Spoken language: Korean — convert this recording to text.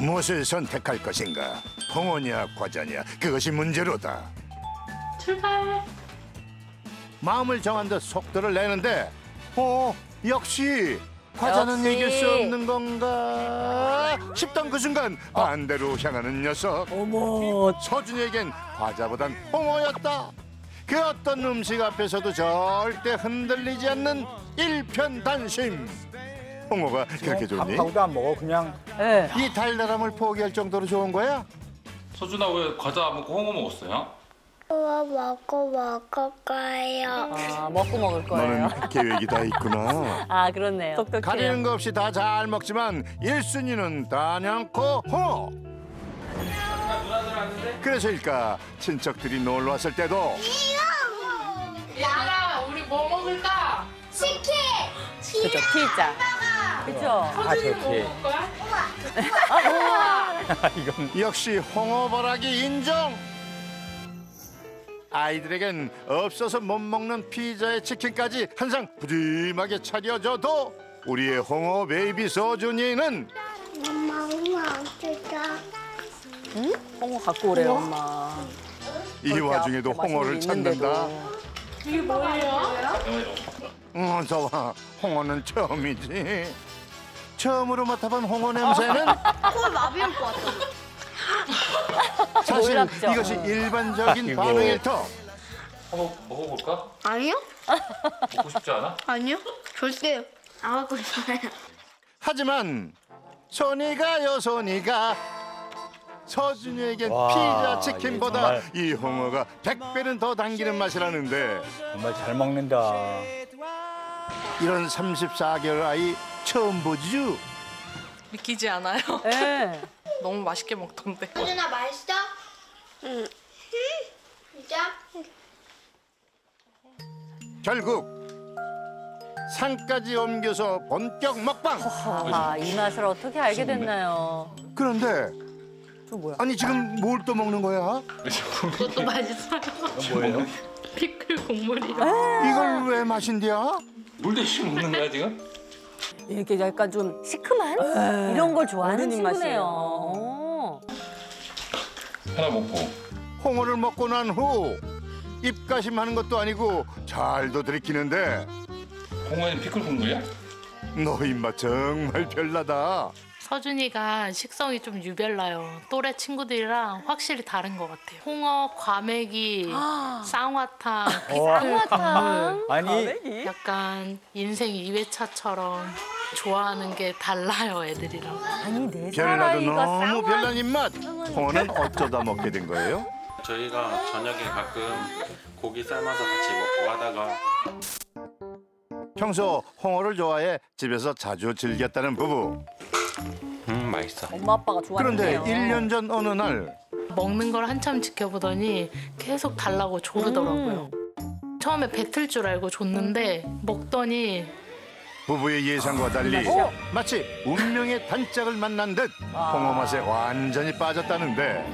무엇을 선택할 것인가? 홍어냐 과자냐 그것이 문제로다. 출발. 마음을 정한 듯 속도를 내는데 어 역시 과자는 역시. 이길 수 없는 건가 싶던 그 순간 반대로 향하는 녀석 어머, 서준이에겐 과자보단 홍어였다 그 어떤 음식 앞에서도 절대 흔들리지 않는 일편단심 홍어가 그렇게 좋니? 밥하고도 안 먹어 그냥 예. 이 달달함을 포기할 정도로 좋은 거야? 서준아 왜 과자 안 먹고 홍어 먹었어요? 우와 먹고 먹을 거예요. 아, 먹고 먹을 거예요. 너는 계획이 다 있구나 아, 그렇네요. 똑똑해요. 가리는 거 없이 다 잘 먹지만 일순위는 단연코 홍어 그래서일까 친척들이 놀러 왔을 때도 야라, 우리 뭐 먹을까? 치킨. 그죠, 피자. 그죠? 아 거야? 이건 역시 홍어바라기 인정 아이들에겐 없어서 못 먹는 피자에 치킨까지 한상 부짐하게 차려줘도 우리의 홍어 베이비 서준이는 엄마 엄마 주자. 홍어 갖고 오래요, 엄마. 이 와중에도 맛있는 홍어를 게 찾는다 있는데도. 이게 뭐예요? 응, 저와 홍어는 처음이지. 처음으로 맡아본 홍어 냄새는 콜 마비 올 것 같아. 사실 놀랍죠? 이것이 일반적인 아이고. 반응일 터. 한번 먹어볼까? 아니요? 먹고 싶지 않아? 아니요? 절대요. 안 먹고 싶어요. 하지만 손이가 서준이에겐 와, 피자 치킨보다 이 홍어가 백배는더 당기는 맛이라는데 정말 잘 먹는다 이런 34개월 아이 처음 보죠? 믿기지 않아요? 예. 너무 맛있게 먹던데. 수준아 맛있어? 응. 진짜? 결국 산까지 옮겨서 본격 먹방 아, 이 맛을 어떻게 알게 됐나요? 그런데? 아니 지금 뭘 또 먹는 거야? 그것도 맛있어요. 이건 뭐예요? 피클 국물이요. 이걸 왜 마신디야? 물 대신 먹는 거야 지금? 이렇게 약간 좀 시큼한 이런 걸 좋아하는 친구네요. 맛이에요. 어. 하나 먹고 홍어를 먹고 난 후 입가심하는 것도 아니고 잘도 들이키는데 홍어에는 피클 국물이야? 너 입맛 정말 별나다. 서준이가 식성이 좀 유별나요. 또래 친구들이랑 확실히 다른 것 같아요. 홍어, 과메기, 쌍화탕, 피클 국물. 아니 약간 인생 2회차처럼 좋아하는 게 달라요, 애들이랑. 아니 내 별나도 너무 별난 입맛. 홍어는 어쩌다 먹게 된 거예요? 저희가 저녁에 가끔 고기 삶아서 같이 먹고 하다가 평소 홍어를 좋아해 집에서 자주 즐겼다는 부부. 음 맛있어 엄마 아빠가 그런데 좋아하는데요. 일년전 어느 날 먹는 걸 한참 지켜보더니 계속 달라고 조르더라고요. 처음에 뱉을 줄 알고 줬는데 먹더니 부부의 예상과 달리 어? 마치 운명의 단짝을 만난 듯. 홍어 맛에 완전히 빠졌다는데